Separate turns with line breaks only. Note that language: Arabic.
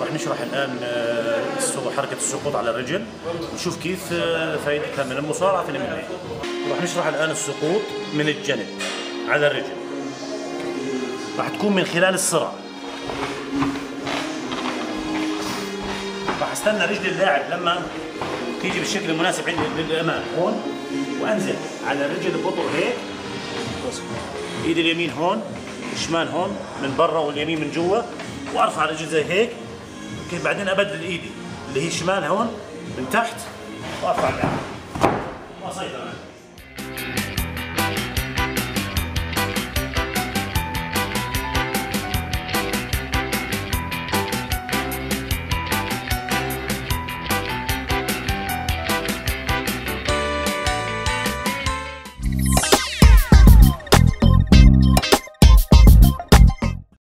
راح نشرح الآن آه، حركة السقوط على الرجل. ونشوف كيف آه، فائدتها من المصارعة في الإم راح نشرح الآن السقوط من الجنب على الرجل. راح تكون من خلال الصراع. راح أستنى رجل اللاعب لما تيجي بالشكل المناسب عندي للأمام. هون وأنزل على الرجل ببطء هيك. ايدي اليمين هون الشمال هون من برا واليمين من جوا. وأرفع الرجل زي هيك أوكي بعدين أبدل إيدي اللي هي الشمال هون من تحت وأرفع اللاعب واسيطر عليه